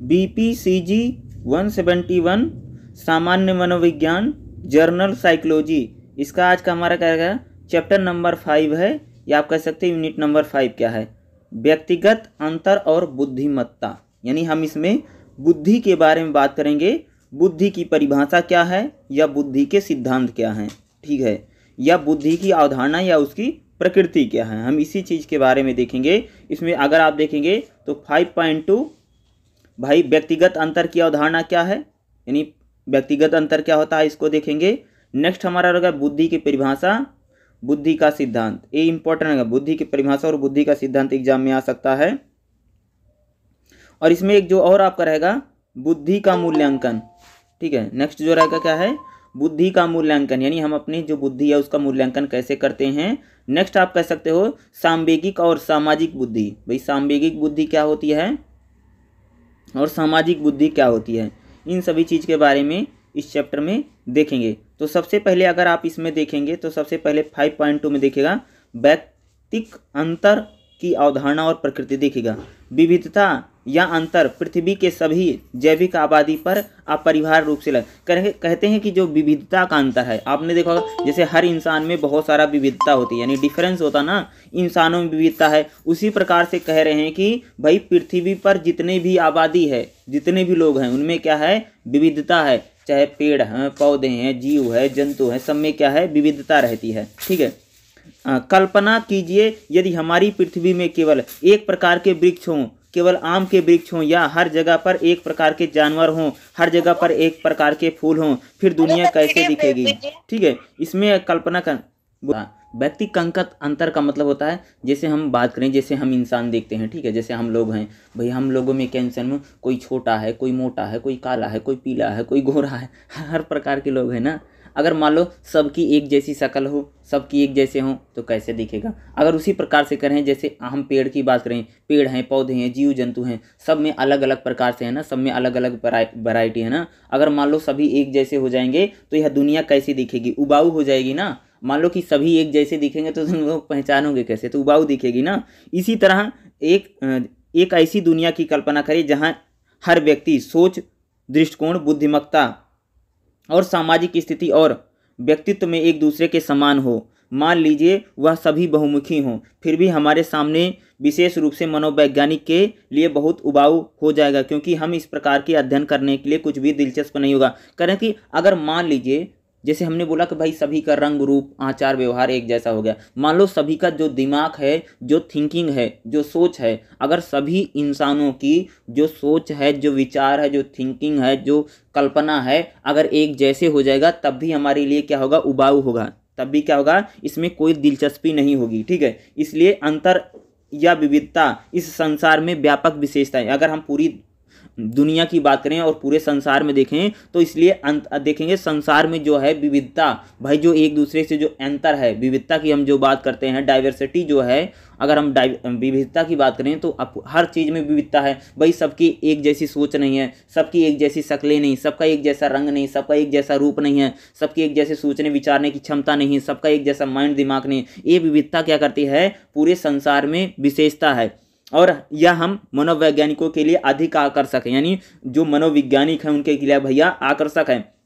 B P C G one seventy one सामान्य मनोविज्ञान, journal psychology. इसका आज का हमारा क्या रहेगा चैप्टर नंबर फाइव है। या आप कह सकते हैं यूनिट नंबर फाइव क्या है? व्यक्तिगत अंतर और बुद्धिमत्ता। यानी हम इसमें बुद्धि के बारे में बात करेंगे। बुद्धि की परिभाषा क्या है? या बुद्धि के सिद्धांत क्या हैं? ठीक है। या बुद्धि की अवधारणा या उसकी प्रकृति क्या है? हम इसी चीज़ के बारे में देखेंगे। इसमें अगर आप देखेंगे तो फाइव पॉइंट टू भाई, व्यक्तिगत अंतर की अवधारणा क्या है? यानी व्यक्तिगत अंतर क्या होता है, इसको देखेंगे। नेक्स्ट हमारा रहेगा बुद्धि की परिभाषा। बुद्धि का सिद्धांत। ये इंपॉर्टेंट है बुद्धि की परिभाषा और बुद्धि का सिद्धांत एग्ज़ाम में आ सकता है। और इसमें एक जो और आपका रहेगा, बुद्धि का मूल्यांकन। ठीक है? नेक्स्ट जो रहेगा क्या है? बुद्धि का मूल्यांकन। यानी हम अपनी जो बुद्धि है, उसका मूल्यांकन कैसे करते हैं? नेक्स्ट आप कह सकते हो, सांवेगिक और सामाजिक बुद्धि। भाई, सांवेगिक बुद्धि क्या होती है? और सामाजिक बुद्धि क्या होती है? इन सभी चीज़ के बारे में इस चैप्टर में देखेंगे। तो सबसे पहले अगर आप इसमें देखेंगे तो सबसे पहले फाइव पॉइंट टू में देखेगा व्यक्तिक अंतर की अवधारणा और प्रकृति देखेगा विविधता या अंतर पृथ्वी के सभी जैविक आबादी पर अपरिहार रूप से लग कहते हैं कि जो विविधता का अंतर है। आपने देखा जैसे हर इंसान में बहुत सारा विविधता होती है, यानी डिफरेंस होता ना, इंसानों में विविधता है। उसी प्रकार से कह रहे हैं कि, भाई, पृथ्वी पर जितने भी आबादी है, जितने भी लोग हैं, उनमें क्या है? विविधता है। चाहे पेड़ हैं, पौधे हैं, जीव है, जंतु हैं, सब में क्या है? विविधता रहती है। ठीक है? कल्पना कीजिए, यदि हमारी पृथ्वी में केवल एक प्रकार के वृक्ष हों केवल आम के वृक्ष हों या हर जगह पर एक प्रकार के जानवर हों हर जगह पर एक प्रकार के फूल हों फिर दुनिया कैसे दिखेगी? ठीक है इसमें कल्पना कर व्यक्ति कंकत अंतर का मतलब होता है जैसे हम बात करें जैसे हम इंसान देखते हैं ठीक है जैसे हम लोग हैं भाई हम लोगों में क्या इंसान में कोई छोटा है कोई मोटा है कोई काला है कोई पीला है कोई गोरा है हर प्रकार के लोग हैं ना? अगर मान लो सबकी एक जैसी शक्ल हो, सबकी एक जैसे हों तो कैसे दिखेगा? अगर उसी प्रकार से करें, जैसे हम पेड़ की बात करें, पेड़ हैं, पौधे हैं जीव जंतु हैं, सब में अलग अलग प्रकार से है ना, सब में अलग अलग वैरायटी है ना, अगर मान लो सभी एक जैसे हो जाएँगे तो यह दुनिया कैसी दिखेगी? उबाऊ हो जाएगी ना? मान लो कि सभी एक जैसे दिखेंगे तो तुम लोग पहचानोगे कैसे? तो उबाऊ दिखेगी ना? इसी तरह एक एक ऐसी दुनिया की कल्पना करिए जहाँ हर व्यक्ति सोच, दृष्टिकोण, बुद्धिमत्ता और सामाजिक स्थिति और व्यक्तित्व में एक दूसरे के समान हो। मान लीजिए, वह सभी बहुमुखी हों, फिर भी हमारे सामने विशेष रूप से मनोवैज्ञानिक के लिए बहुत उबाऊ हो जाएगा, क्योंकि हम इस प्रकार के अध्ययन करने के लिए कुछ भी दिलचस्प नहीं होगा। करें कि अगर मान लीजिए जैसे हमने बोला कि भाई सभी का रंग रूप, आचार, व्यवहार एक जैसा हो गया। मान लो सभी का जो दिमाग है, जो थिंकिंग है, जो सोच है, अगर सभी इंसानों की जो सोच है, जो विचार है, जो थिंकिंग है, जो कल्पना है, अगर एक जैसे हो जाएगा, तब भी हमारे लिए क्या होगा? उबाऊ होगा। तब भी क्या होगा? इसमें कोई दिलचस्पी नहीं होगी, ठीक है? इसलिए अंतर या विविधता इस संसार में व्यापक विशेषता है अगर हम पूरी दुनिया की बात करें और पूरे संसार में देखें तो इसलिए अंत, देखेंगे संसार में जो है विविधता। भाई, जो एक दूसरे से जो अंतर है, विविधता की हम जो बात करते हैं डाइवर्सिटी जो है, अगर हम विविधता की बात करें तो अब हर चीज़ में विविधता है। भाई, सबकी एक जैसी सोच नहीं है, सबकी एक जैसी शक्लें नहीं, सबका एक जैसा रंग नहीं, सबका एक जैसा रूप नहीं है, सबकी एक जैसे सोचने, विचारने की क्षमता नहीं सबका एक जैसा माइंड दिमाग नहीं। ये विविधता क्या करती है? पूरे संसार में विशेषता है। और यह हम मनोवैज्ञानिकों के लिए अधिक आकर्षक है। यानी जो मनोवैज्ञानिक हैं, उनके लिए भैया आकर्षक है।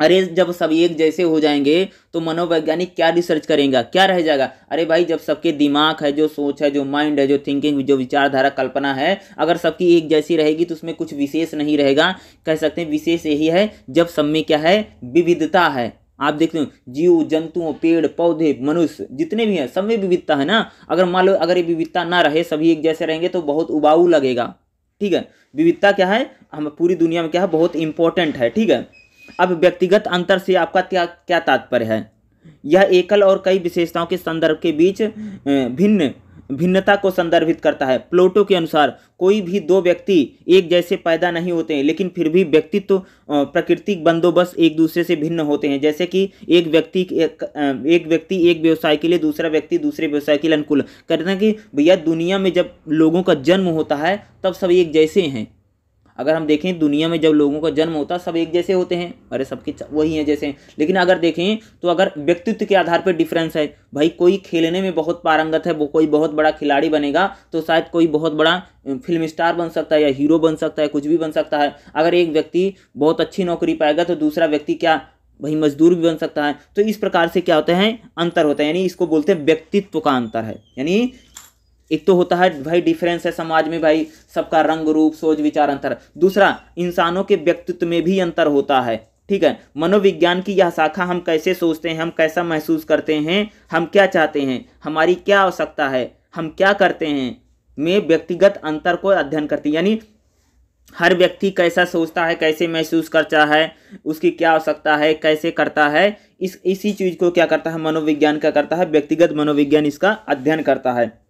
अरे जब सब एक जैसे हो जाएँगे तो मनोवैज्ञानिक क्या रिसर्च करेंगे? क्या रह जाएगा? अरे भाई, जब सबके दिमाग है, जो सोच है, जो माइंड है, जो थिंकिंग जो विचारधारा, कल्पना है, अगर सबकी एक जैसी रहेगी तो उसमें कुछ विशेष नहीं रहेगा। कह सकते हैं विशेष यही है, जब सब में क्या है, विविधता है। आप देखते हो जीव जंतुओं पेड़, पौधे, मनुष्य, जितने भी हैं सब में विविधता है ना? अगर मान लो, अगर ये विविधता ना रहे, सभी एक जैसे रहेंगे तो बहुत उबाऊ लगेगा। ठीक है? विविधता क्या है? हम पूरी दुनिया में क्या है? बहुत इंपॉर्टेंट है। ठीक है? अब व्यक्तिगत अंतर से आपका क्या क्या तात्पर्य है? यह एकल और कई विशेषताओं के संदर्भ के बीच भिन्न भिन्नता को संदर्भित करता है। प्लोटो के अनुसार कोई भी दो व्यक्ति एक जैसे पैदा नहीं होते हैं लेकिन फिर भी व्यक्तित्व प्राकृतिक बंदोबस्त एक दूसरे से भिन्न होते हैं। जैसे कि एक व्यक्ति एक, एक व्यक्ति एक व्यवसाय के लिए दूसरा व्यक्ति दूसरे व्यवसाय के लिए अनुकूल। कहते हैं कि भैया दुनिया में जब लोगों का जन्म होता है तब सब एक जैसे हैं। अगर हम देखें दुनिया में जब लोगों का जन्म होता है सब एक जैसे होते हैं। अरे सबके वही हैं जैसे हैं। लेकिन अगर देखें तो अगर व्यक्तित्व के आधार पर डिफरेंस है, भाई कोई खेलने में बहुत पारंगत है, वो कोई बहुत बड़ा खिलाड़ी बनेगा तो शायद कोई बहुत बड़ा फ़िल्म स्टार बन सकता है या हीरो बन सकता है, कुछ भी बन सकता है। अगर एक व्यक्ति बहुत अच्छी नौकरी पाएगा तो दूसरा व्यक्ति क्या, भाई मजदूर भी बन सकता है। तो इस प्रकार से क्या होते हैं, अंतर होता है, यानी इसको बोलते हैं व्यक्तित्व का अंतर है। यानी एक तो होता है भाई डिफरेंस है समाज में भाई, सबका रंग, रूप, सोच, विचार, अंतर। दूसरा, इंसानों के व्यक्तित्व में भी अंतर होता है, ठीक है? मनोविज्ञान की यह शाखा हम कैसे सोचते हैं, हम कैसा महसूस करते हैं, हम क्या चाहते हैं, हमारी क्या आवश्यकता है, हम क्या करते हैं, में व्यक्तिगत अंतर को अध्ययन करती है। यानी, हर व्यक्ति कैसा सोचता है, कैसे महसूस करता है, उसकी क्या आवश्यकता है, कैसे करता है, इस, इसी चीज़ को क्या करता है, मनोविज्ञान क्या करता है, व्यक्तिगत मनोविज्ञान इसका अध्ययन करता है।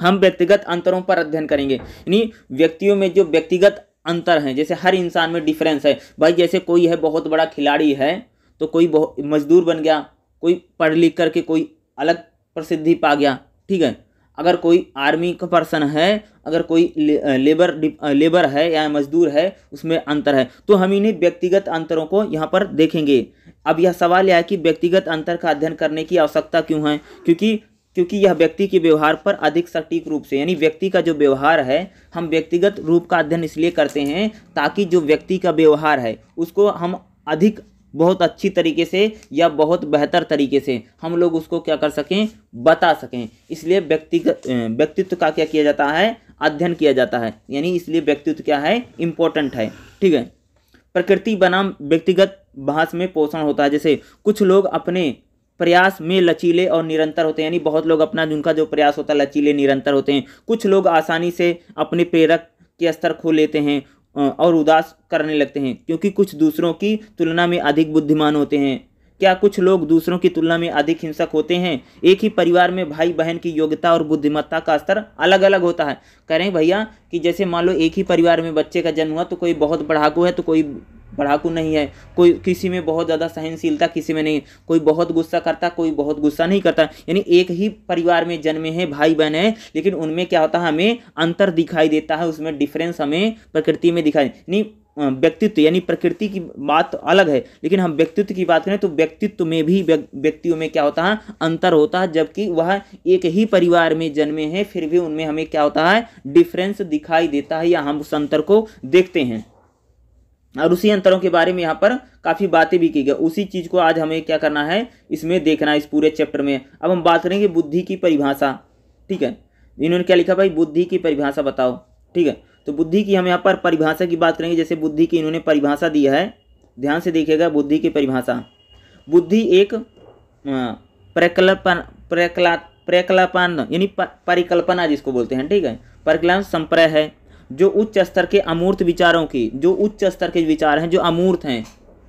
हम व्यक्तिगत अंतरों पर अध्ययन करेंगे। यानी व्यक्तियों में जो व्यक्तिगत अंतर हैं जैसे हर इंसान में डिफरेंस है। भाई जैसे कोई है बहुत बड़ा खिलाड़ी है तो कोई मजदूर बन गया कोई पढ़ लिख करके कोई अलग प्रसिद्धि पा गया ठीक है? अगर कोई आर्मी का पर्सन है अगर कोई ले, लेबर लेबर है या मजदूर है उसमें अंतर है। तो हम इन्हें व्यक्तिगत अंतरों को यहाँ पर देखेंगे। अब यह सवाल यह है कि व्यक्तिगत अंतर का अध्ययन करने की आवश्यकता क्यों है? क्योंकि क्योंकि यह व्यक्ति के व्यवहार पर अधिक सटीक रूप से, यानी व्यक्ति का जो व्यवहार है, हम व्यक्तिगत रूप का अध्ययन इसलिए करते हैं ताकि जो व्यक्ति का व्यवहार है, उसको हम अधिक बहुत अच्छी तरीके से या बहुत बेहतर तरीके से हम लोग उसको क्या कर सकें, बता सकें। इसलिए व्यक्तिगत व्यक्तित्व का क्या किया जाता है? अध्ययन किया जाता है। यानी इसलिए व्यक्तित्व क्या है? इम्पोर्टेंट है। ठीक है? प्रकृति बनाम व्यक्तिगत भाष में पोषण होता है। जैसे कुछ लोग अपने प्रयास में लचीले और निरंतर होते हैं। यानी बहुत लोग अपना जिनका जो प्रयास होता है, लचीले, निरंतर होते हैं। कुछ लोग आसानी से अपने प्रेरक के स्तर खो लेते हैं और उदास करने लगते हैं, क्योंकि कुछ दूसरों की तुलना में अधिक बुद्धिमान होते हैं। क्या कुछ लोग दूसरों की तुलना में अधिक हिंसक होते हैं? एक ही परिवार में भाई बहन की योग्यता और बुद्धिमत्ता का स्तर अलग अलग होता है। हैं भैया कि जैसे मान लो एक ही परिवार में बच्चे का जन्म हुआ तो कोई बहुत बढ़ाकू है तो कोई पढ़ाकू नहीं है। कोई किसी में बहुत ज़्यादा सहनशीलता किसी में नहीं। कोई बहुत गुस्सा करता, कोई बहुत गुस्सा नहीं करता। यानी एक ही परिवार में जन्मे हैं भाई बहन है, लेकिन उनमें क्या होता है, हमें अंतर दिखाई देता है, उसमें डिफरेंस हमें प्रकृति में दिखाई नहीं व्यक्तित्व, यानी प्रकृति की बात अलग है। लेकिन हम व्यक्तित्व की बात करें तो व्यक्तित्व में भी व्यक्तियों में क्या होता है, अंतर होता है, जबकि वह एक ही परिवार में जन्मे हैं, फिर भी उनमें हमें क्या होता है डिफरेंस दिखाई देता है, या हम उस अंतर को देखते हैं। और उसी अंतरों के बारे में यहाँ पर काफ़ी बातें भी की गई। उसी चीज़ को आज हमें क्या करना है, इसमें देखना है इस पूरे चैप्टर में। अब हम बात करेंगे बुद्धि की परिभाषा, ठीक है? इन्होंने क्या लिखा भाई? बुद्धि की परिभाषा बताओ, ठीक है? तो बुद्धि की हम यहाँ पर परिभाषा की बात करेंगे। जैसे बुद्धि की इन्होंने परिभाषा दी है, ध्यान से देखिएगा बुद्धि की परिभाषा। बुद्धि एक प्रकल्पन, प्रकला, प्रकल्पन, यानी परिकल्पना जिसको बोलते हैं, ठीक है? परिकल्पन संप्रय है। जो उच्च स्तर के अमूर्त विचारों की, जो उच्च स्तर के विचार हैं, जो अमूर्त हैं,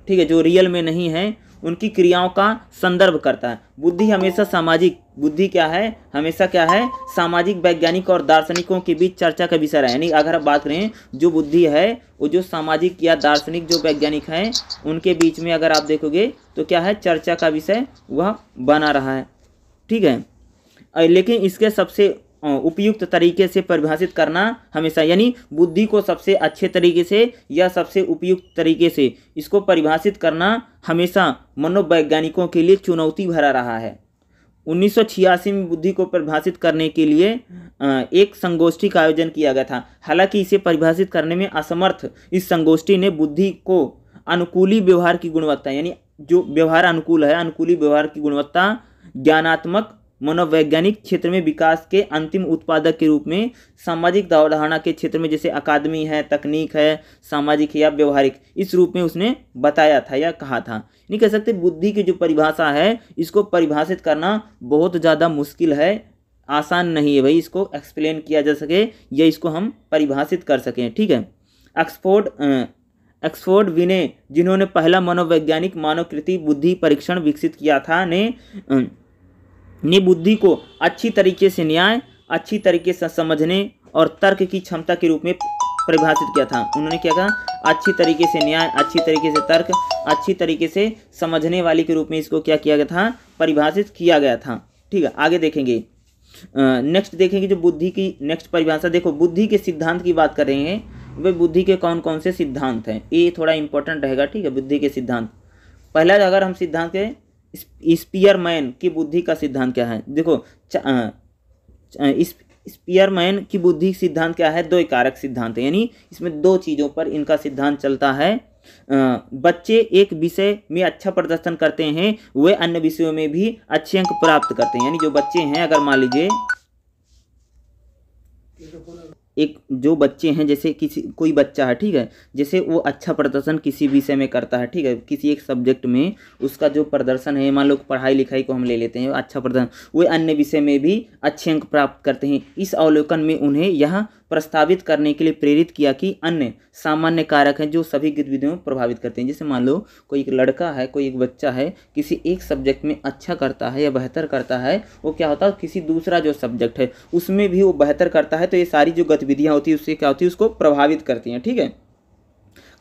ठीक है, जो रियल में नहीं है, उनकी क्रियाओं का संदर्भ करता है। बुद्धि हमेशा सामाजिक, बुद्धि क्या है? हमेशा क्या है? सामाजिक, वैज्ञानिक और दार्शनिकों के बीच चर्चा का विषय है। यानी अगर आप बात करें, जो बुद्धि है, वो जो सामाजिक या दार्शनिक, जो वैज्ञानिक हैं, उनके बीच में अगर आप देखोगे तो क्या है? चर्चा का विषय वह बना रहा है। ठीक है? लेकिन इसके सबसे उपयुक्त तरीके से परिभाषित करना हमेशा, यानी बुद्धि को सबसे अच्छे तरीके से या सबसे उपयुक्त तरीके से इसको परिभाषित करना हमेशा मनोवैज्ञानिकों के लिए चुनौती भरा रहा है। उन्नीस सौ छियासी में बुद्धि को परिभाषित करने के लिए एक संगोष्ठी का आयोजन किया गया था। हालाँकि इसे परिभाषित करने में असमर्थ इस संगोष्ठी ने बुद्धि को अनुकूली व्यवहार की गुणवत्ता, यानी जो व्यवहार अनुकूल है, अनुकूली व्यवहार की गुणवत्ता ज्ञानात्मक मनोवैज्ञानिक क्षेत्र में विकास के अंतिम उत्पादक के रूप में सामाजिक अवधारणा के क्षेत्र में जैसे अकादमी है, तकनीक है, सामाजिक या व्यवहारिक, इस रूप में उसने बताया था या कहा था। नहीं कह सकते, बुद्धि की जो परिभाषा है, इसको परिभाषित करना बहुत ज़्यादा मुश्किल है, आसान नहीं है भाई, इसको एक्सप्लेन किया जा सके या इसको हम परिभाषित कर सकें, ठीक है? एक्सपोर्ड एक्सफोर्ड विने, जिन्होंने पहला मनोवैज्ञानिक मानवकृति बुद्धि परीक्षण विकसित किया था, ने ने बुद्धि को अच्छी तरीके से न्याय, अच्छी तरीके से समझने और तर्क की क्षमता के रूप में परिभाषित किया था। उन्होंने क्या कहा? अच्छी तरीके से न्याय, अच्छी तरीके से तर्क, अच्छी तरीके से समझने वाली के रूप में इसको क्या किया गया था? परिभाषित किया गया था। ठीक है, आगे देखेंगे। नेक्स्ट देखेंगे जो बुद्धि की नेक्स्ट परिभाषा। देखो, बुद्धि के सिद्धांत की बात कर रहे हैं। वे बुद्धि के कौन कौन से सिद्धांत हैं? ये थोड़ा इंपॉर्टेंट रहेगा, ठीक है, बुद्धि के सिद्धांत। पहला, अगर हम सिद्धांत के स्पीयरमैन की बुद्धि का सिद्धांत क्या है? देखो स्पीयरमैन की बुद्धि सिद्धांत क्या है? दो कारक सिद्धांत है। यानी इसमें दो चीज़ों पर इनका सिद्धांत चलता है। बच्चे एक विषय में अच्छा प्रदर्शन करते हैं, वे अन्य विषयों में भी अच्छे अंक प्राप्त करते हैं। यानी जो बच्चे हैं, अगर मान लीजिए एक जो बच्चे हैं, जैसे किसी, कोई बच्चा है, ठीक है, जैसे वो अच्छा प्रदर्शन किसी विषय में करता है, ठीक है, किसी एक सब्जेक्ट में, उसका जो प्रदर्शन है, मान लो पढ़ाई लिखाई को हम ले लेते हैं अच्छा प्रदर्शन, वे अन्य विषय में भी अच्छे अंक प्राप्त करते हैं। इस अवलोकन में उन्हें यह प्रस्तावित करने के लिए प्रेरित किया कि अन्य सामान्य कारक हैं जो सभी गतिविधियों में प्रभावित करते हैं। जैसे मान लो, कोई एक लड़का है, कोई एक बच्चा है, किसी एक सब्जेक्ट में अच्छा करता है या बेहतर करता है, वो क्या होता है? किसी दूसरा जो सब्जेक्ट है, उसमें भी वो बेहतर करता है तो ये सारी जो गतिविधियाँ होती है, उससे क्या होती है? उसको प्रभावित करती हैं, ठीक है?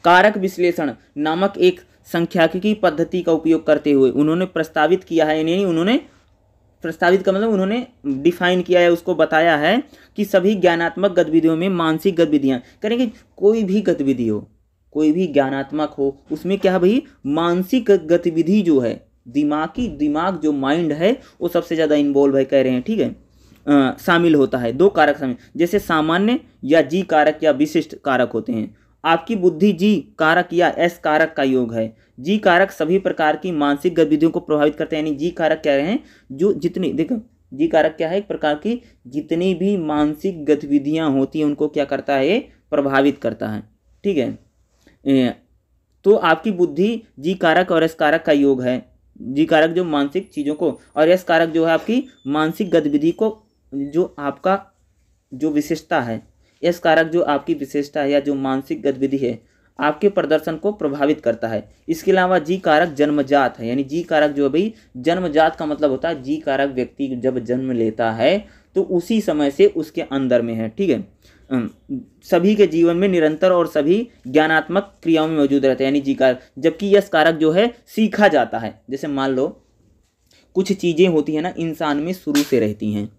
कारक विश्लेषण नामक एक संख्याकिकी पद्धति का उपयोग करते हुए उन्होंने प्रस्तावित किया है, यानी उन्होंने प्रस्तावित का मतलब उन्होंने डिफाइन किया है, उसको बताया है कि सभी ज्ञानात्मक गतिविधियों में मानसिक गतिविधियाँ, करेंगे कोई भी गतिविधि हो, कोई भी ज्ञानात्मक हो, उसमें क्या है भाई, मानसिक गतिविधि जो है, दिमागी, दिमाग जो माइंड है, वो सबसे ज़्यादा इन्वॉल्व है, कह रहे हैं, ठीक है? शामिल होता है, दो कारक शामिल, जैसे सामान्य या जी कारक या विशिष्ट कारक होते हैं आपकी बुद्धि जी कारक या एस कारक का योग है। जी कारक सभी प्रकार की मानसिक गतिविधियों को प्रभावित करते हैं। यानी जी कारक क्या हैं? जो जितनी, देखो, जी कारक क्या है? एक प्रकार की जितनी भी मानसिक गतिविधियाँ होती हैं, उनको क्या करता है? प्रभावित करता है। ठीक है? तो आपकी बुद्धि जी कारक और एस कारक का योग है। जी कारक जो मानसिक चीज़ों को और एस कारक जो है आपकी मानसिक गतिविधि को, जो आपका, जो विशेषता है। एस कारक जो आपकी विशेषता है या जो मानसिक गतिविधि है, आपके प्रदर्शन को प्रभावित करता है। इसके अलावा जी कारक जन्मजात है, यानी जी कारक जो भाई जन्मजात का मतलब होता है, जी कारक व्यक्ति जब जन्म लेता है तो उसी समय से उसके अंदर में है, ठीक है? सभी के जीवन में निरंतर और सभी ज्ञानात्मक क्रियाओं में मौजूद रहते हैं, यानी जी कारक जबकि यश कारक जो है, सीखा जाता है। जैसे मान लो, कुछ चीज़ें होती हैं ना, इंसान में शुरू से रहती हैं।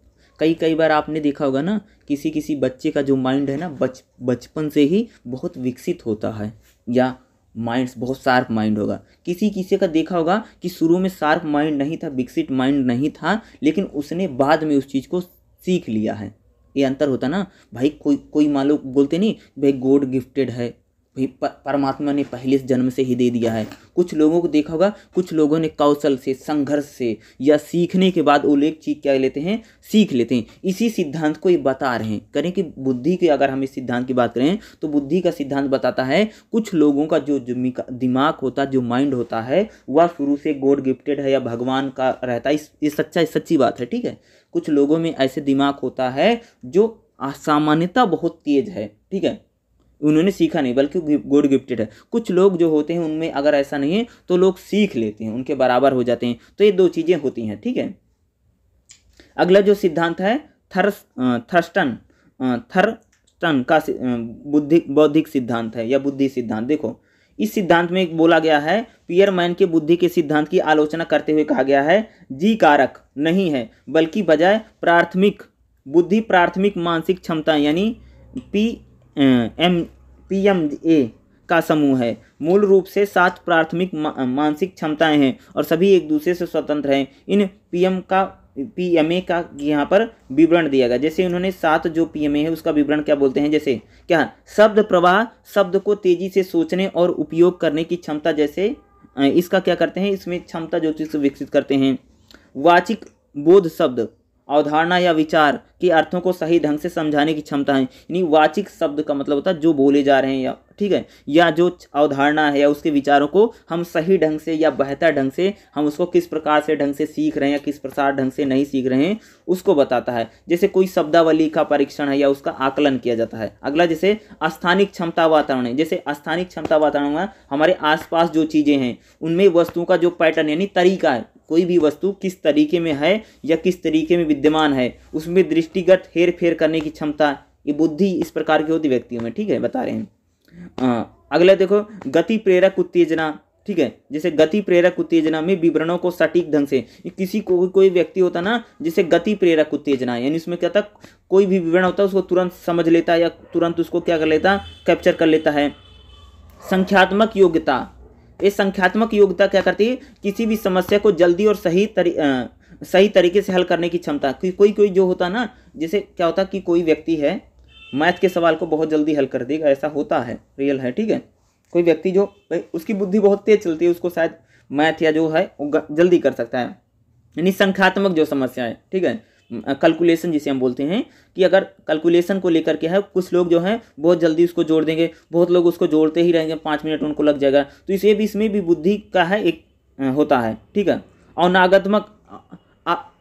कई कई बार आपने देखा होगा ना किसी किसी बच्चे का जो माइंड है ना, बच, बचपन से ही बहुत विकसित होता है, या माइंड्स बहुत शार्प माइंड होगा। किसी किसी का देखा होगा कि शुरू में शार्प माइंड नहीं था, विकसित माइंड नहीं था, लेकिन उसने बाद में उस चीज़ को सीख लिया है। ये अंतर होता ना, भाई कोई कोई मान लो बोलते नहीं, भाई गॉड गिफ्टेड है भाई परमात्मा ने पहले जन्म से ही दे दिया है। कुछ लोगों को देखा होगा, कुछ लोगों ने कौशल से, संघर्ष से या सीखने के बाद वो लोग चीज़ क्या लेते हैं? सीख लेते हैं। इसी सिद्धांत को ये बता रहे हैं। करें कि बुद्धि के अगर हम इस सिद्धांत की बात करें तो बुद्धि का सिद्धांत बताता है, कुछ लोगों का जो दिमाग होता, जो माइंड होता है, वह शुरू से गॉड गिफ्टेड है या भगवान का रहता है। ये सच्चा, सच्ची बात है, ठीक है? कुछ लोगों में ऐसे दिमाग होता है, जो असामान्यता बहुत तेज है, ठीक है? उन्होंने सीखा नहीं, बल्कि गॉड गिफ्टेड है। कुछ लोग जो होते हैं, उनमें अगर ऐसा नहीं है तो लोग सीख लेते हैं, उनके बराबर हो जाते हैं। तो ये दो चीज़ें होती हैं, ठीक है? अगला जो सिद्धांत है, थर थर्स्टन थर्स्टन का बुद्धि, बौद्धिक सिद्धांत है, या बुद्धि सिद्धांत। देखो, इस सिद्धांत में बोला गया है, पियर मैन के बुद्धि के सिद्धांत की आलोचना करते हुए कहा गया है, जी कारक नहीं है, बल्कि बजाय प्राथमिक, बुद्धि प्राथमिक मानसिक क्षमता, यानी P M P M A का समूह है। मूल रूप से सात प्राथमिक मा, मानसिक क्षमताएँ हैं और सभी एक दूसरे से स्वतंत्र हैं। इन पीएम का पीएमए का यहाँ पर विवरण दिया गया। जैसे उन्होंने सात जो पीएमए है उसका विवरण क्या बोलते हैं? जैसे क्या शब्द प्रवाह शब्द को तेज़ी से सोचने और उपयोग करने की क्षमता जैसे इसका क्या करते हैं? इसमें क्षमता जो चीज़ विकसित करते हैं। वाचिक बोध शब्द अवधारणा या विचार के अर्थों को सही ढंग से समझाने की क्षमता है। यानी वाचिक शब्द का मतलब होता है जो बोले जा रहे हैं या, ठीक है? या जो अवधारणा है या उसके विचारों को हम सही ढंग से या बेहतर ढंग से, हम उसको किस प्रकार से ढंग से सीख रहे हैं या किस प्रकार ढंग से नहीं सीख रहे हैं, उसको बताता है। जैसे कोई शब्दावली का परीक्षण है या उसका आकलन किया जाता है। अगला जैसे स्थानिक क्षमता वातावरण है। जैसे स्थानिक क्षमता वातावरण हमारे आसपास जो चीज़ें हैं, उनमें वस्तुओं का जो पैटर्न यानी तरीका है कोई भी वस्तु किस तरीके में है या किस तरीके में विद्यमान है, उसमें दृष्टिगत हेर फेर करने की क्षमता, ये बुद्धि इस प्रकार की होती व्यक्तियों में, ठीक है, बता रहे हैं। अगला देखो, गति प्रेरक उत्तेजना, ठीक है, जैसे गति प्रेरक उत्तेजना में विवरणों को सटीक ढंग से किसी को कोई व्यक्ति होता ना, जिसे गति प्रेरक उत्तेजना, यानी उसमें क्या था, कोई भी विवरण होता है उसको तुरंत समझ लेता है या तुरंत उसको क्या कर लेता कैप्चर कर लेता है। संख्यात्मक योग्यता ये संख्यात्मक योग्यता क्या करती है? किसी भी समस्या को जल्दी और सही तरी आ, सही तरीके से हल करने की क्षमता। कोई कोई कोई जो होता ना जैसे क्या होता कि कोई व्यक्ति है मैथ के सवाल को बहुत जल्दी हल कर देगा ऐसा होता है रियल है ठीक है? कोई व्यक्ति जो उसकी बुद्धि बहुत तेज चलती है उसको शायद मैथ या जो है वो जल्दी कर सकता है। यानी संख्यात्मक जो समस्या है ठीक है? कैलकुलेशन जिसे हम बोलते हैं कि अगर कैलकुलेशन को लेकर के है, कुछ लोग जो हैं, बहुत जल्दी उसको जोड़ देंगे, बहुत लोग उसको जोड़ते ही रहेंगे, पाँच मिनट उनको लग जाएगा। तो इसे भी, इसमें भी बुद्धि का है एक होता है, ठीक है? और नागात्मक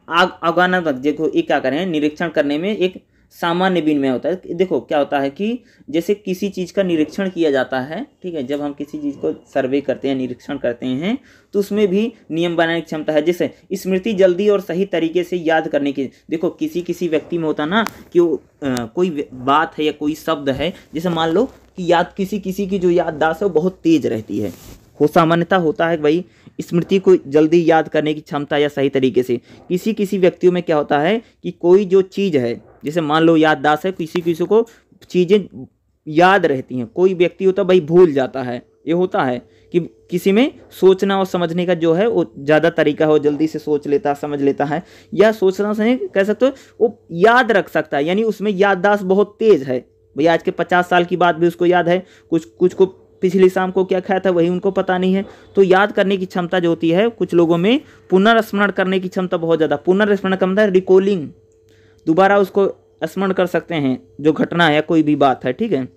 अगानात्मक देखो ये क्या करें, निरीक्षण करने में एक सामान्य विनिमय होता है। देखो क्या होता है कि जैसे किसी चीज़ का निरीक्षण किया जाता है ठीक है जब हम किसी चीज़ को सर्वे करते हैं निरीक्षण करते हैं तो उसमें भी नियम बनाने की क्षमता है। जैसे स्मृति जल्दी और सही तरीके से याद करने की देखो किसी किसी व्यक्ति में होता ना कि वो आ, कोई बात है या कोई शब्द है जैसे मान लो कि याद किसी किसी की जो याददाश्त है वो बहुत तेज रहती है। हो सामान्यता होता है भाई स्मृति को जल्दी याद करने की क्षमता या सही तरीके से। किसी किसी व्यक्तियों में क्या होता है कि कोई जो चीज़ है जैसे मान लो याददाश्त है, किसी किसी को चीज़ें याद रहती हैं। कोई व्यक्ति होता भाई भूल जाता है। ये होता है कि किसी में सोचना और समझने का जो है, वो ज़्यादा तरीका हो जल्दी से सोच लेता, समझ लेता है। या सोचना समझ कह सकते हो, वो याद रख सकता है। यानी उसमें याददाश्त बहुत तेज है। भाई आज के पचास साल की बात भी उसको याद है। कुछ कुछ को पिछली शाम को क्या खाया था, वही उनको पता नहीं है। तो याद करने की क्षमता जो होती है, कुछ लोगों में पुनर्स्मरण करने की क्षमता बहुत ज़्यादा। पुनर्स्मरण का मतलब रिकॉलिंग दोबारा उसको स्मरण कर सकते हैं, जो घटना है कोई भी बात है, ठीक है?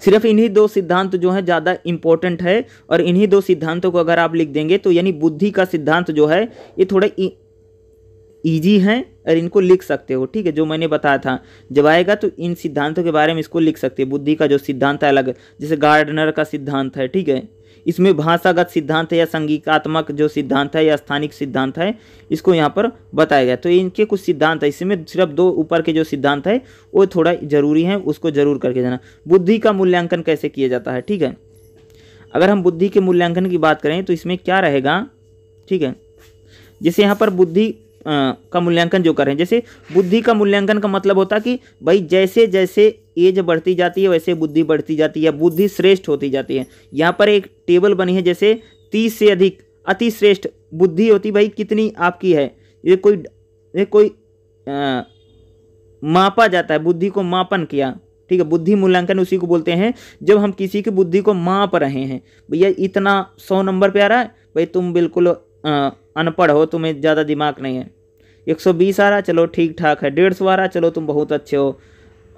सिर्फ़ इन्हीं दो सिद्धांत जो है ज़्यादा इंपॉर्टेंट है, और इन्हीं दो सिद्धांतों को अगर आप लिख देंगे तो यानी बुद्धि का सिद्धांत जो है, ये थोड़ा ईजी हैं, और इनको लिख सकते हो, ठीक है? जो मैंने बताया था, जब आएगा तो इन सिद्धांतों के बारे में इसको लिख सकते हो, बुद्धि का जो सिद्धांत है अलग, जैसे गार्डनर का सिद्धांत है, ठीक है? इसमें भाषागत सिद्धांत है या संगीकात्मक जो सिद्धांत है या स्थानिक सिद्धांत है, इसको यहाँ पर बताया गया। तो इनके कुछ सिद्धांत है, इसमें सिर्फ़ दो ऊपर के जो सिद्धांत है, वो थोड़ा ज़रूरी है, उसको ज़रूर करके जाना। बुद्धि का मूल्यांकन कैसे किया जाता है, ठीक है? अगर हम बुद्धि के मूल्यांकन की बात करें तो इसमें क्या रहेगा, ठीक है? जैसे यहाँ पर बुद्धि का मूल्यांकन जो करें। जैसे बुद्धि का मूल्यांकन का मतलब होता कि भाई जैसे जैसे एज बढ़ती जाती है वैसे बुद्धि बढ़ती जाती है बुद्धि श्रेष्ठ होती जाती है। यहाँ पर एक टेबल बनी है जैसे तीस से अधिक अति श्रेष्ठ बुद्धि होती भाई कितनी आपकी है। ये कोई ये कोई आ, मापा जाता है बुद्धि को मापन किया। ठीक है बुद्धि मूल्यांकन उसी को बोलते हैं जब हम किसी की बुद्धि को माप रहे हैं। भैया इतना सौ नंबर पे आ रहा है? भाई तुम बिल्कुल अनपढ़ हो तुम्हें ज़्यादा दिमाग नहीं है। एक सौ बीस आ रहा, चलो ठीक ठाक है। डेढ़ सौ आ रहा, चलो तुम बहुत अच्छे हो।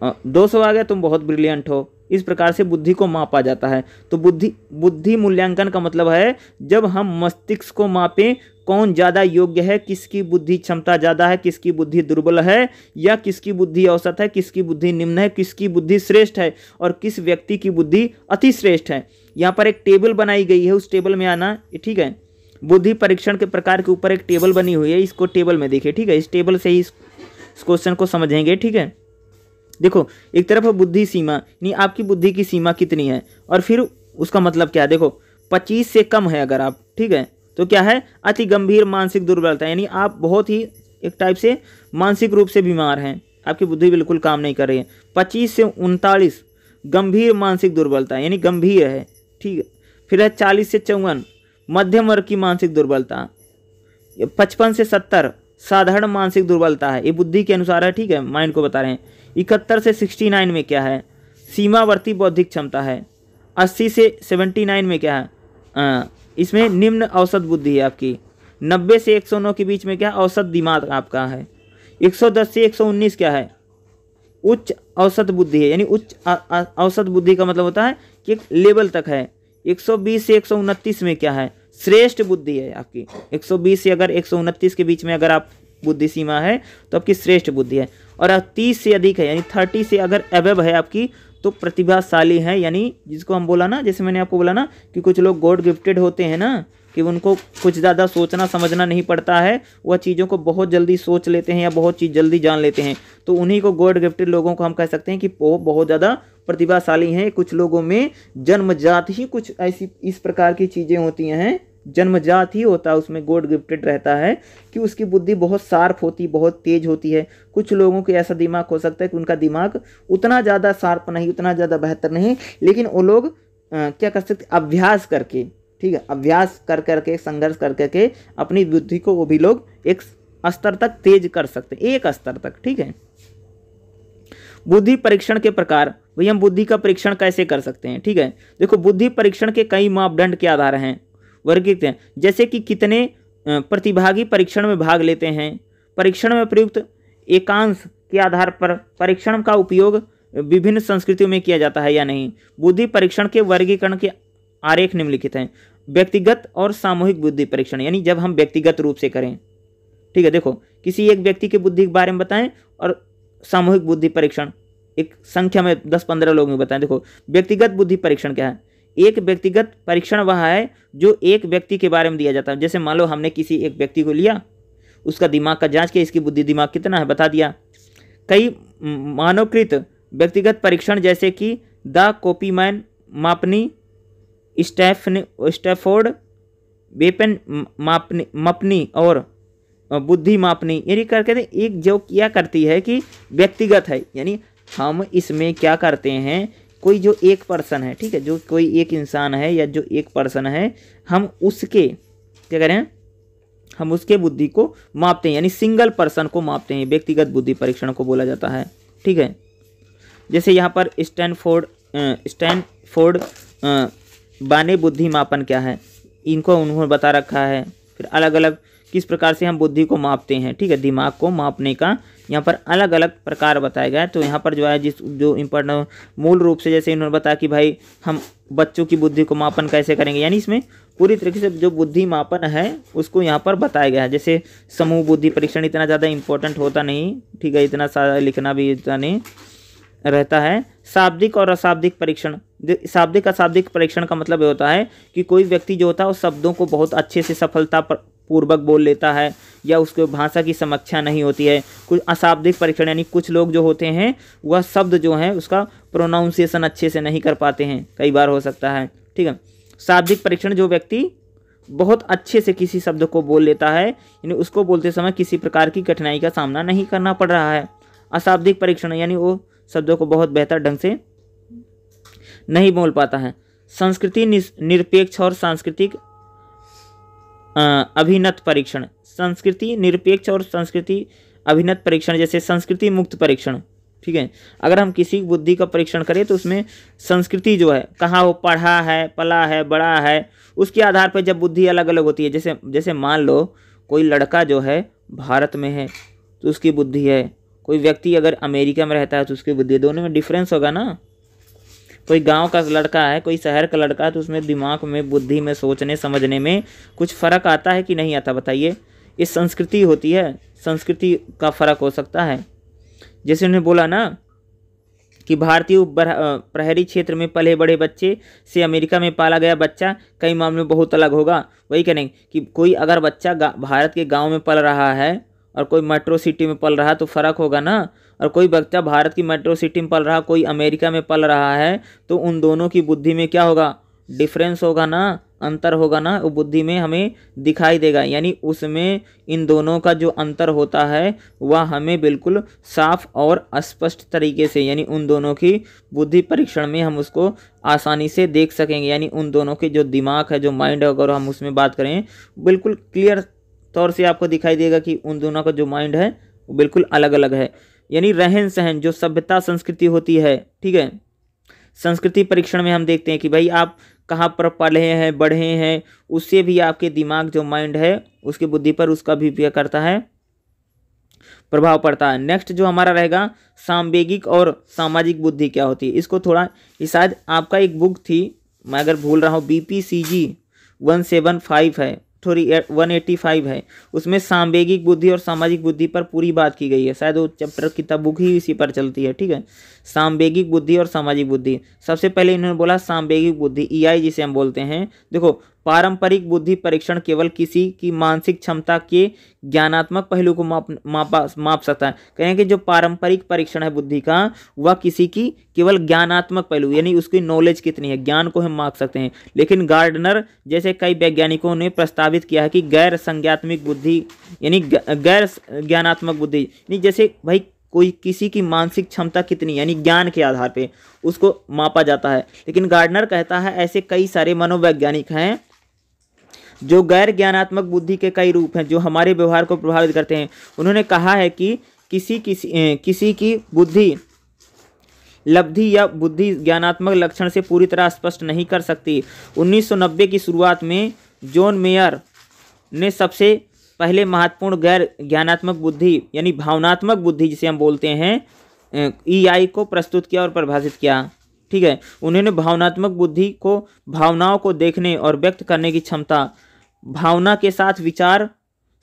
दो सौ आ गया, तुम बहुत ब्रिलियंट हो। इस प्रकार से बुद्धि को मापा जाता है। तो बुद्धि बुद्धि मूल्यांकन का मतलब है, जब हम मस्तिष्क को मापें, कौन ज़्यादा योग्य है, किसकी बुद्धि क्षमता ज़्यादा है, किसकी बुद्धि दुर्बल है, या किसकी बुद्धि औसत है, किसकी बुद्धि निम्न है, किसकी बुद्धि श्रेष्ठ है, और किस व्यक्ति की बुद्धि अतिश्रेष्ठ है। यहाँ पर एक टेबल बनाई गई है, उस टेबल में आना, ठीक है। बुद्धि परीक्षण के प्रकार के ऊपर एक टेबल बनी हुई है, इसको टेबल में देखिए, ठीक है? इस टेबल से ही इस क्वेश्चन को समझेंगे, ठीक है? देखो, एक तरफ़ है बुद्धि सीमा, यानी आपकी बुद्धि की सीमा कितनी है, और फिर उसका मतलब क्या है? देखो, पच्चीस से कम है अगर आप, ठीक है? तो क्या है? अति गंभीर मानसिक दुर्बलता, यानी आप बहुत ही एक टाइप से मानसिक रूप से बीमार हैं, आपकी बुद्धि बिल्कुल काम नहीं कर रही है। पच्चीस से उनतालीस, गंभीर मानसिक दुर्बलता, यानी गंभीर है, ठीक है? फिर है चालीस से चौवन मध्यम वर्ग की मानसिक दुर्बलता। पचपन से सत्तर साधारण मानसिक दुर्बलता है। ये बुद्धि के अनुसार है ठीक है? माइंड को बता रहे हैं। इकहत्तर से सिक्सटी नाइन में क्या है? सीमावर्ती बौद्धिक क्षमता है। अस्सी से सेवेंटी नाइन में क्या है? आ, इसमें निम्न औसत बुद्धि है आपकी। नब्बे से एक सौ नौ के बीच में क्या औसत दिमाग आपका है? एक सौ दस से एक सौ उन्नीस क्या है? उच्च औसत बुद्धि है। यानी उच्च औसत बुद्धि का मतलब होता है कि एक लेवल तक है। 120 से एक सौ उनतीस में क्या है? श्रेष्ठ बुद्धि है आपकी। 120 से अगर एक सौ उनतीस के बीच में अगर आप बुद्धि सीमा है तो आपकी श्रेष्ठ बुद्धि है। और तीस से अधिक है, यानी थर्टी से अगर अवेब है आपकी तो प्रतिभाशाली है, यानी जिसको हम बोला ना, जैसे मैंने आपको बोला ना, कि कुछ लोग गॉड गिफ्टेड होते हैं ना, कि उनको कुछ ज़्यादा सोचना, समझना नहीं पड़ता है, वह चीज़ों को बहुत जल्दी सोच लेते हैं या बहुत चीज़ जल्दी जान लेते हैं। तो उन्हीं को गॉड गिफ्टेड लोगों को हम कह सकते हैं कि वो बहुत ज़्यादा प्रतिभाशाली हैं। कुछ लोगों में जन्मजात ही कुछ ऐसी इस प्रकार की चीज़ें होती हैं जन्मजात ही होता है उसमें गोड गिफ्टेड रहता है कि उसकी बुद्धि बहुत शार्प होती बहुत तेज होती है। कुछ लोगों के ऐसा दिमाग हो सकता है कि उनका दिमाग उतना ज़्यादा शार्प नहीं उतना ज़्यादा बेहतर नहीं लेकिन वो लोग आ, क्या कर सकते अभ्यास करके ठीक है अभ्यास कर करके संघर्ष कर करके अपनी बुद्धि को वो भी लोग एक स्तर तक तेज कर सकते एक स्तर तक ठीक है। बुद्धि परीक्षण के प्रकार भाई हम बुद्धि का परीक्षण कैसे कर सकते हैं ठीक है। देखो बुद्धि परीक्षण के कई मापदंड के आधार हैं। वर्गीकृत हैं। जैसे कि कितने प्रतिभागी परीक्षण में भाग लेते हैं। परीक्षण में प्रयुक्त एकांश के आधार पर परीक्षण का उपयोग विभिन्न संस्कृतियों में किया जाता है या नहीं। बुद्धि परीक्षण के वर्गीकरण के आरेख निम्नलिखित हैं। व्यक्तिगत और सामूहिक बुद्धि परीक्षण, यानी जब हम व्यक्तिगत रूप से करें। ठीक है, देखो, किसी एक व्यक्ति के बुद्धि के बारे में बताएँ और सामूहिक बुद्धि परीक्षण। एक संख्या में दस पंद्रह लोगों में बताएँ। देखो, व्यक्तिगत बुद्धि परीक्षण क्या है? एक व्यक्तिगत परीक्षण वह है जो एक व्यक्ति के बारे में दिया जाता है। जैसे मान लो हमने किसी एक व्यक्ति को लिया, उसका दिमाग का जाँच किया, इसकी बुद्धि दिमाग कितना है बता दिया। कई मानवकृत व्यक्तिगत परीक्षण जैसे कि द कॉपीमैन मापनी, स्टेफन, स्टेफोर्ड, वेपन मापनी, मपनी और बुद्धि मापनी, यानी कर कहते एक जो किया करती है कि व्यक्तिगत है। यानी हम इसमें क्या करते हैं कोई जो एक पर्सन है, ठीक है, जो कोई एक इंसान है या जो एक पर्सन है, हम उसके, क्या करें, हम उसके बुद्धि को मापते हैं, यानी सिंगल पर्सन को मापते हैं, व्यक्तिगत बुद्धि परीक्षण को बोला जाता है, ठीक है। जैसे यहाँ पर स्टैनफोर्ड स्टैनफोर्ड बाने बुद्धि मापन क्या है, इनको उन्होंने बता रखा है, फिर अलग अलग किस प्रकार से हम बुद्धि को मापते हैं, ठीक है, दिमाग को मापने का यहाँ पर अलग अलग प्रकार बताया गया है। तो यहाँ पर जो है, जिस, जो इम्पोर्टेंट मूल रूप से जैसे इन्होंने बताया कि भाई हम बच्चों की बुद्धि को मापन कैसे करेंगे, यानी इसमें पूरी तरीके से जो बुद्धि मापन है, उसको यहाँ पर बताया गया है। जैसे समूह बुद्धि परीक्षण इतना ज़्यादा इंपॉर्टेंट होता नहीं, ठीक है, इतना सारा लिखना भी इतना नहीं रहता है। शाब्दिक और अशाब्दिक परीक्षण शाब्दिक अशाब्दिक परीक्षण का मतलब ये होता है कि कोई व्यक्ति जो होता है उस शब्दों को बहुत अच्छे से सफलता पूर्वक बोल लेता है या उसके भाषा की समीक्षा नहीं होती है। कुछ अशाब्दिक परीक्षण यानी कुछ लोग जो होते हैं, वह शब्द जो है, उसका प्रोनाउंसिएशन अच्छे से नहीं कर पाते हैं। कई बार हो सकता है, ठीक है? शाब्दिक परीक्षण जो व्यक्ति बहुत अच्छे से किसी शब्द को बोल लेता है, यानी उसको बोलते समय किसी प्रकार की कठिनाई का सामना नहीं करना पड़ रहा है। अशाब्दिक परीक्षण यानी वो शब्दों को बहुत बेहतर ढंग से नहीं बोल पाता है। संस्कृति निरपेक्ष और सांस्कृतिक अभिनत परीक्षण। संस्कृति निरपेक्ष और संस्कृति अभिनत परीक्षण जैसे संस्कृति मुक्त परीक्षण। ठीक है? अगर हम किसी बुद्धि का परीक्षण करें तो उसमें संस्कृति जो है, कहाँ वो पढ़ा है, पला है, बड़ा है, उसके आधार पर जब बुद्धि अलग अलग होती है, जैसे जैसे मान लो कोई लड़का जो है भारत में है तो उसकी बुद्धि है। कोई व्यक्ति अगर अमेरिका में रहता है तो उसकी बुद्धि दोनों में डिफरेंस होगा ना? कोई गाँव का लड़का है, कोई शहर का लड़का है तो उसमें दिमाग में, बुद्धि में, सोचने, समझने में कुछ फ़र्क आता है कि नहीं आता, बताइए? ये संस्कृति होती है, संस्कृति का फ़र्क हो सकता है। जैसे उन्हें बोला ना कि भारतीय प्रहरी क्षेत्र में पले बड़े बच्चे से अमेरिका में पाला गया बच्चा, कई मामलों में बहुत अलग होगा। वही कहेंगे कि कोई अगर बच्चा भारत के गाँव में पल रहा है और कोई मेट्रो सिटी में पल रहा है तो फ़र्क होगा ना? और कोई बच्चा भारत की मेट्रो सिटी में पल रहा, कोई अमेरिका में पल रहा है तो उन दोनों की बुद्धि में क्या होगा? डिफरेंस होगा ना? अंतर होगा ना? वो बुद्धि में हमें दिखाई देगा। यानी उसमें इन दोनों का जो अंतर होता है, वह हमें बिल्कुल साफ़ और स्पष्ट तरीके से, यानी उन दोनों की बुद्धि परीक्षण में हम उसको आसानी से देख सकेंगे। यानी उन दोनों के जो दिमाग है, जो माइंड है, अगर हम उसमें बात करें, बिल्कुल क्लियर तौर से आपको दिखाई देगा कि उन दोनों का जो माइंड है, वो बिल्कुल अलग अलग है। यानी रहन सहन, जो सभ्यता संस्कृति होती है, ठीक है? संस्कृति परीक्षण में हम देखते हैं कि भाई आप कहाँ पर पढ़े हैं, बढ़े हैं, उससे भी आपके दिमाग जो माइंड है, उसकी बुद्धि पर उसका भी क्या करता है? प्रभाव पड़ता है। नेक्स्ट जो हमारा रहेगा, सांवेगिक और सामाजिक बुद्धि क्या होती है? इसको थोड़ा, ये शायद आपका एक बुक थी, मैं अगर भूल रहा हूँ B P C G one seven five है। थोड़ी वन एट्टी फाइव है। उसमें सांवेगिक बुद्धि और सामाजिक बुद्धि पर पूरी बात की गई है। शायद वो चैप्टर किताब बुक ही इसी पर चलती है, ठीक है? सांवेगिक बुद्धि और सामाजिक बुद्धि। सबसे पहले इन्होंने बोला सांवेगिक बुद्धि ई आई जिसे हम बोलते हैं। देखो पारंपरिक बुद्धि परीक्षण केवल किसी की मानसिक क्षमता के ज्ञानात्मक पहलू को माप, मापा, माप सकता है। कहें कि जो पारंपरिक परीक्षण है बुद्धि का, वह किसी की केवल ज्ञानात्मक पहलू, यानी उसकी नॉलेज कितनी है, ज्ञान को हम माप सकते हैं। लेकिन गार्डनर, जैसे कई वैज्ञानिकों ने प्रस्तावित किया है कि गैर संज्ञात्मक बुद्धि, यानी गैर ज्ञानात्मक बुद्धि, यानी जैसे भाई कोई किसी की मानसिक क्षमता कितनी, यानी ज्ञान के आधार पे उसको मापा जाता है। लेकिन गार्डनर कहता है, ऐसे कई सारे मनोवैज्ञानिक हैं जो गैर ज्ञानात्मक बुद्धि के कई रूप हैं, जो हमारे व्यवहार को प्रभावित करते हैं। उन्होंने कहा है कि किसी किसी किसी की बुद्धि, लब्धि या बुद्धि ज्ञानात्मक लक्षण से पूरी तरह स्पष्ट नहीं कर सकती। 1990 की शुरुआत में जॉन मेयर ने सबसे पहले महत्वपूर्ण गैर ज्ञानात्मक बुद्धि, यानी भावनात्मक बुद्धि जिसे हम बोलते हैं ई आई को प्रस्तुत किया और परिभाषित किया। ठीक है? उन्होंने भावनात्मक बुद्धि को, भावनाओं को देखने और व्यक्त करने की क्षमता भावना के साथ विचार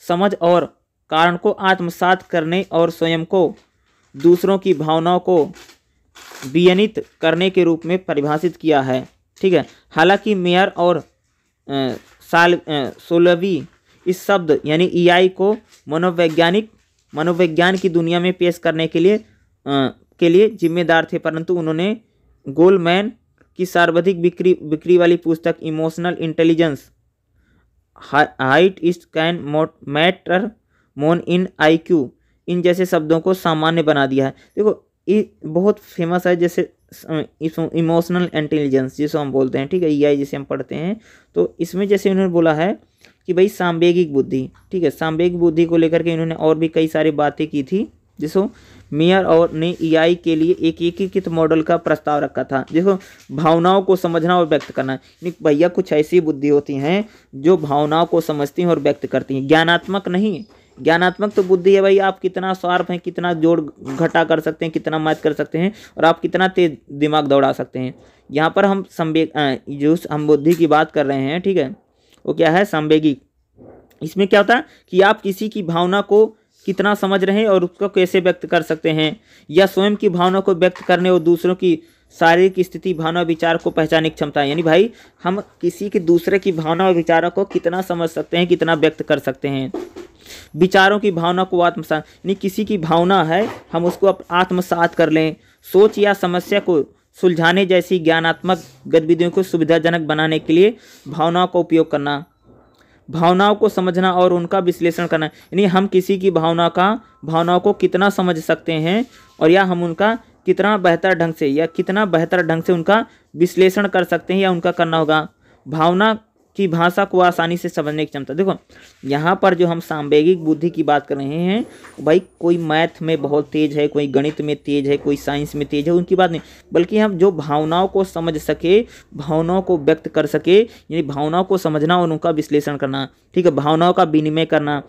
समझ और कारण को आत्मसात करने और स्वयं को दूसरों की भावनाओं को वियनित करने के रूप में परिभाषित किया है। ठीक है? हालाँकि मेयर और आ, साल सोलवी इस शब्द ई ईआई को मनोवैज्ञानिक मनोविज्ञान की दुनिया में पेश करने के लिए आ, के लिए जिम्मेदार थे परंतु उन्होंने गोलमैन की सर्वाधिक बिक्री बिक्री वाली पुस्तक emotional intelligence why it is can more matter more in I Q इन जैसे शब्दों को सामान्य बना दिया है। देखो, ये बहुत फ़ेमस है जैसे इमोशनल इंटेलिजेंस जिसे हम बोलते हैं, ठीक है ई आई जिसे हम पढ़ते हैं। तो इसमें जैसे उन्होंने बोला है कि भाई सांवेगिक बुद्धि, ठीक है, सांवेगिक बुद्धि को लेकर के इन्होंने और भी कई सारी बातें की थी। जिसको मेयर और ने ईआई के लिए एक एकीकृत मॉडल का प्रस्ताव रखा था। देखो, भावनाओं को समझना और व्यक्त करना। भैया, कुछ ऐसी बुद्धि होती हैं जो भावनाओं को समझती हैं और व्यक्त करती हैं। ज्ञानात्मक नहीं ज्ञानात्मक तो बुद्धि है भाई। आप कितना स्वार्थ हैं, कितना जोड़ घटा कर सकते हैं, कितना मैथ कर सकते हैं और आप कितना तेज दिमाग दौड़ा सकते हैं। यहाँ पर हम संवेग जो हम बुद्धि की बात कर रहे हैं, ठीक है? वो क्या है? संवेगिक इसमें क्या होता है कि आप किसी की भावना को कितना समझ रहे हैं और उसको कैसे व्यक्त कर सकते हैं? या स्वयं की भावना को व्यक्त करने और दूसरों की शारीरिक स्थिति, भावना, विचार को पहचानने की क्षमता यानी भाई, हम किसी के दूसरे की भावना और विचारों को कितना समझ सकते हैं, कितना व्यक्त कर सकते हैं? विचारों की भावना को आत्मसात, यानी किसी की भावना है, हम उसको आत्मसात कर लें। सोच या समस्या को सुलझाने जैसी ज्ञानात्मक गतिविधियों को सुविधाजनक बनाने के लिए भावनाओं का उपयोग करना। भावनाओं को समझना और उनका विश्लेषण करना। यानी हम किसी की भावना का, भावनाओं को कितना समझ सकते हैं और या हम उनका कितना बेहतर ढंग से या कितना बेहतर ढंग से उनका विश्लेषण कर सकते हैं या उनका करना होगा। भावना की भाषा को आसानी से समझने की क्षमता। देखो, यहाँ पर जो हम सांवेगिक बुद्धि की बात कर रहे हैं, भाई, कोई मैथ में बहुत तेज है, कोई गणित में तेज है, कोई साइंस में तेज है, उनकी बात नहीं। बल्कि हम जो भावनाओं को समझ सके, भावनाओं को व्यक्त कर सके, यानी भावनाओं को समझना और उनका विश्लेषण करना, ठीक है, भावनाओं का विनिमय करना,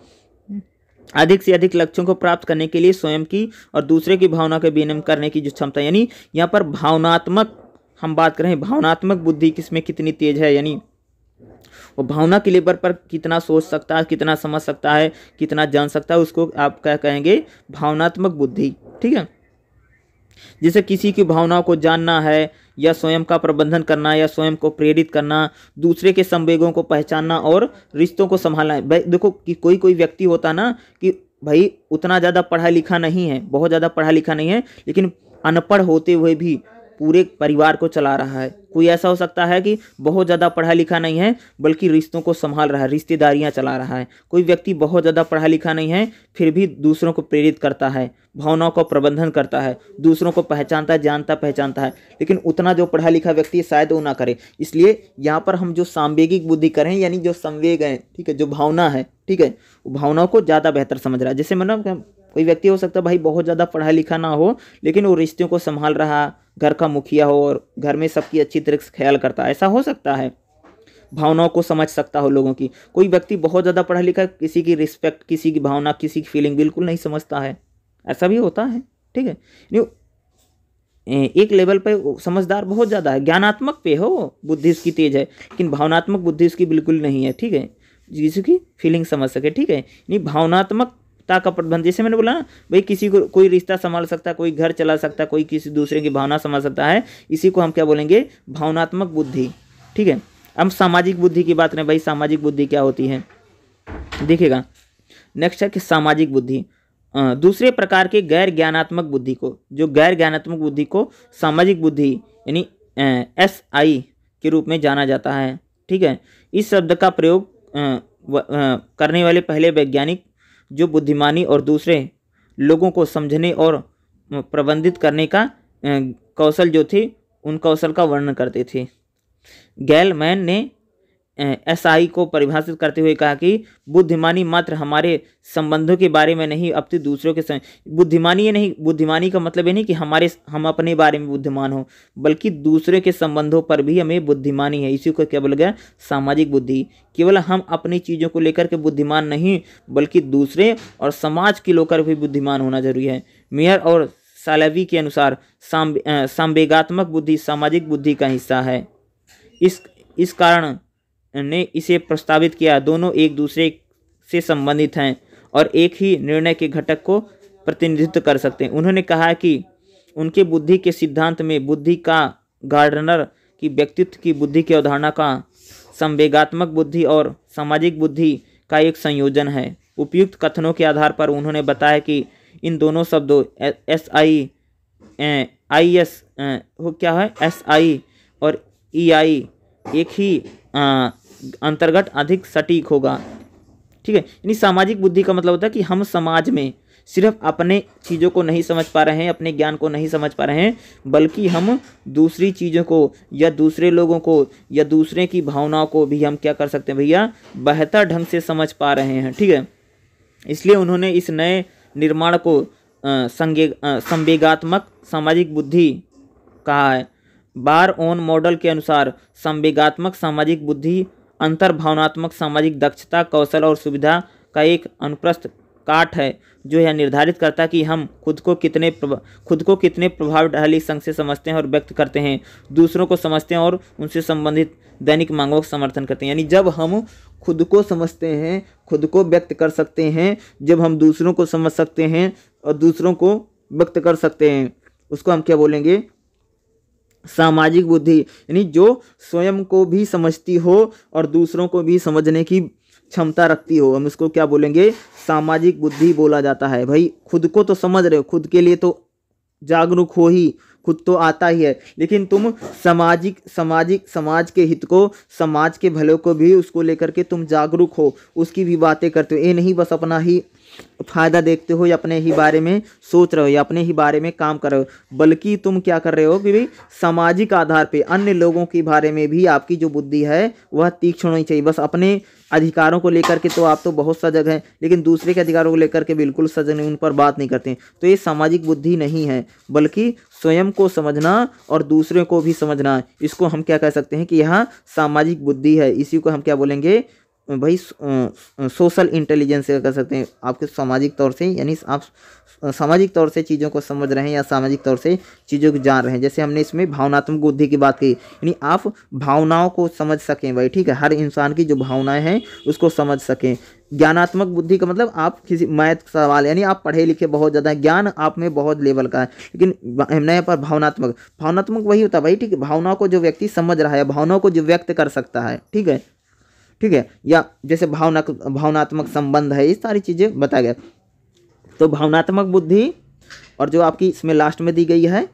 अधिक से अधिक लक्ष्यों को प्राप्त करने के लिए स्वयं की और दूसरे की भावना के विनिमय करने की जो क्षमता यानी यहाँ पर भावनात्मक, हम बात करें भावनात्मक बुद्धि किसमें कितनी तेज है, यानी वो भावना के लेवल पर कितना सोच सकता है, कितना समझ सकता है, कितना जान सकता है, उसको आप क्या कहेंगे, भावनात्मक बुद्धि, ठीक है? जैसे किसी की भावनाओं को जानना है, या स्वयं का प्रबंधन करना, या स्वयं को प्रेरित करना, दूसरे के संवेगों को पहचानना और रिश्तों को संभालना है। भाई, देखो कि कोई कोई व्यक्ति होता ना कि, भाई, उतना ज़्यादा पढ़ा लिखा नहीं है, बहुत ज़्यादा पढ़ा लिखा नहीं है, लेकिन अनपढ़ होते हुए भी पूरे परिवार को चला रहा है। कोई ऐसा हो सकता है कि बहुत ज़्यादा पढ़ा लिखा नहीं है, बल्कि रिश्तों को संभाल रहा है, रिश्तेदारियाँ चला रहा है। कोई व्यक्ति बहुत ज़्यादा पढ़ा लिखा नहीं है, फिर भी दूसरों को प्रेरित करता है, भावनाओं का प्रबंधन करता है, दूसरों को पहचानता है जानता, पहचानता है। लेकिन उतना जो पढ़ा लिखा व्यक्ति है, शायद वो ना करे। इसलिए यहाँ पर हम जो सांवेगिक बुद्धि करें, यानी जो संवेग है, ठीक है, जो भावना है, ठीक है भावनाओं को ज़्यादा बेहतर समझ रहा है। जैसे मतलब कोई व्यक्ति हो सकता है, भाई, बहुत ज़्यादा पढ़ा लिखा ना हो, लेकिन वो रिश्तों को संभाल रहा, घर का मुखिया हो और घर में सबकी अच्छी तरह से ख्याल करता है। ऐसा हो सकता है। भावनाओं को समझ सकता हो लोगों की। कोई व्यक्ति बहुत ज़्यादा पढ़ा लिखा किसी की रिस्पेक्ट, किसी की भावना, किसी की फीलिंग बिल्कुल नहीं समझता है। ऐसा भी होता है, ठीक है? एक लेवल पे समझदार बहुत ज़्यादा है। ज्ञानात्मक पे हो बुद्धि उसकी तेज है, लेकिन भावनात्मक बुद्धि उसकी बिल्कुल नहीं है, ठीक है? जिसकी फीलिंग समझ सके, ठीक है? नहीं भावनात्मक का प्रबंध। जैसे मैंने बोला ना, भाई किसी को कोई रिश्ता संभाल सकता है, कोई घर चला सकता है, कोई किसी दूसरे की भावना समझ सकता है, इसी को हम क्या बोलेंगे? भावनात्मक बुद्धि। ठीक है? हम सामाजिक बुद्धि की बात करें, भाई सामाजिक बुद्धि क्या होती है? देखिएगा। नेक्स्ट है कि सामाजिक बुद्धि। दूसरे प्रकार के गैर ज्ञानात्मक बुद्धि को, जो गैर ज्ञानात्मक बुद्धि को सामाजिक बुद्धि, यानी एस आई के रूप में जाना जाता है। ठीक है? इस शब्द का प्रयोग करने वाले पहले वैज्ञानिक जो बुद्धिमानी और दूसरे लोगों को समझने और प्रबंधित करने का कौशल जो थे, उन कौशल का वर्णन करते थे। गैलमैन ने एस आई को परिभाषित करते हुए कहा कि बुद्धिमानी मात्र हमारे संबंधों के बारे में नहीं, अब तो दूसरों के बुद्धिमानी ये नहीं, बुद्धिमानी का मतलब ये नहीं कि हमारे हम अपने बारे में बुद्धिमान हो, बल्कि दूसरे के संबंधों पर भी हमें बुद्धिमानी है। इसी को क्या बोला गया? सामाजिक बुद्धि। केवल हम अपनी चीज़ों को लेकर के बुद्धिमान नहीं, बल्कि दूसरे और समाज के लोग भी बुद्धिमान होना ज़रूरी है। मेयर और सालवी के अनुसार संवेगात्मक बुद्धि सामाजिक बुद्धि का हिस्सा है। इस इस कारण ने इसे प्रस्तावित किया। दोनों एक दूसरे से संबंधित हैं और एक ही निर्णय के घटक को प्रतिनिधित्व कर सकते हैं। उन्होंने कहा कि उनके बुद्धि के सिद्धांत में बुद्धि का गार्डनर की व्यक्तित्व की बुद्धि की अवधारणा का संवेगात्मक बुद्धि और सामाजिक बुद्धि का एक संयोजन है। उपयुक्त कथनों के आधार पर उन्होंने बताया कि इन दोनों शब्दों एस, आई आई, एस क्या है? एस, आई और ई, आई एक ही अंतर्गत अधिक सटीक होगा। ठीक है? यानी सामाजिक बुद्धि का मतलब होता है कि हम समाज में सिर्फ़ अपने चीज़ों को नहीं समझ पा रहे हैं, अपने ज्ञान को नहीं समझ पा रहे हैं, बल्कि हम दूसरी चीज़ों को या दूसरे लोगों को या दूसरे की भावनाओं को भी हम क्या कर सकते हैं भैया? बेहतर ढंग से समझ पा रहे हैं। ठीक है? इसलिए उन्होंने इस नए निर्माण को संवेगात्मक सामाजिक बुद्धि कहा है। बार ओन मॉडल के अनुसार संवेगात्मक, सामाजिक बुद्धि अंतर्भावनात्मक सामाजिक दक्षता, कौशल और सुविधा का एक अनुप्रस्थ काट है, जो यह निर्धारित करता है कि हम खुद को कितने खुद को कितने प्रभावशाली संघ से समझते हैं और व्यक्त करते हैं, दूसरों को समझते हैं और उनसे संबंधित दैनिक मांगों का समर्थन करते हैं। यानी जब हम खुद को समझते हैं, खुद को व्यक्त कर सकते हैं, जब हम दूसरों को समझ सकते हैं और दूसरों को व्यक्त कर सकते हैं, उसको हम क्या बोलेंगे? सामाजिक बुद्धि, यानी जो स्वयं को भी समझती हो और दूसरों को भी समझने की क्षमता रखती हो। हम इसको क्या बोलेंगे? सामाजिक बुद्धि बोला जाता है। भाई, खुद को तो समझ रहे हो, खुद के लिए तो जागरूक हो ही, खुद तो आता ही है। लेकिन तुम सामाजिक सामाजिक, समाज के हित को, समाज के भले को भी उसको लेकर के तुम जागरूक हो, उसकी भी बातें करते हो। ये नहीं, बस अपना ही फ़ायदा देखते हो या अपने ही बारे में सोच रहे हो या अपने ही बारे में काम कर रहे हो? बल्कि तुम क्या कर रहे हो कि भाई, सामाजिक आधार पे अन्य लोगों के बारे में भी आपकी जो बुद्धि है, वह तीक्ष्ण होनी चाहिए। बस अपने अधिकारों को लेकर के तो आप तो बहुत सजग हैं, लेकिन दूसरे के अधिकारों को लेकर के बिल्कुल सजग नहीं, उन पर बात नहीं करते। तो ये सामाजिक बुद्धि नहीं है, बल्कि स्वयं को समझना और दूसरे को भी समझना इसको हम क्या कह सकते हैं कि यह सामाजिक बुद्धि है। इसी को हम क्या बोलेंगे? भाई सोशल इंटेलिजेंस कर सकते हैं। आपके सामाजिक तौर से, यानी आप सामाजिक तौर से चीज़ों को समझ रहे हैं या सामाजिक तौर से चीज़ों को जान रहे हैं। जैसे हमने इसमें भावनात्मक बुद्धि की बात की, यानी आप भावनाओं को समझ सकें भाई, ठीक है? हर इंसान की जो भावनाएँ हैं, उसको समझ सकें। ज्ञानात्मक बुद्धि का मतलब आप किसी मैथ सवाल, यानी आप पढ़े लिखे बहुत ज़्यादा ज्ञान आप में बहुत लेवल का है। लेकिन नए पर भावनात्मक भावनात्मक वही होता है भाई, ठीक है? भावनाओं को जो व्यक्ति समझ रहा है, भावनाओं को जो व्यक्त कर सकता है, ठीक है? ठीक है? या जैसे भावना भावनात्मक संबंध है, ये सारी चीज़ें बताया गया। तो भावनात्मक बुद्धि और जो आपकी इसमें लास्ट में दी गई है,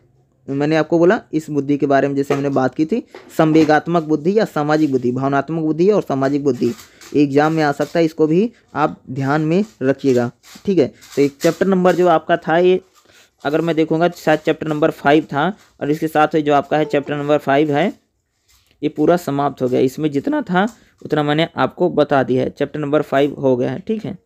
मैंने आपको बोला, इस बुद्धि के बारे में जैसे हमने बात की थी, संवेगात्मक बुद्धि या सामाजिक बुद्धि, भावनात्मक बुद्धि और सामाजिक बुद्धि। एग्ज़ाम में आ सकता है, इसको भी आप ध्यान में रखिएगा। ठीक है? तो एक चैप्टर नंबर जो आपका था, ये अगर मैं देखूँगा, शायद चैप्टर नंबर फाइव था, और इसके साथ जो आपका है चैप्टर नंबर फाइव है ये पूरा समाप्त हो गया। इसमें जितना था, उतना मैंने आपको बता दिया है। चैप्टर नंबर फाइव हो गया है, ठीक है?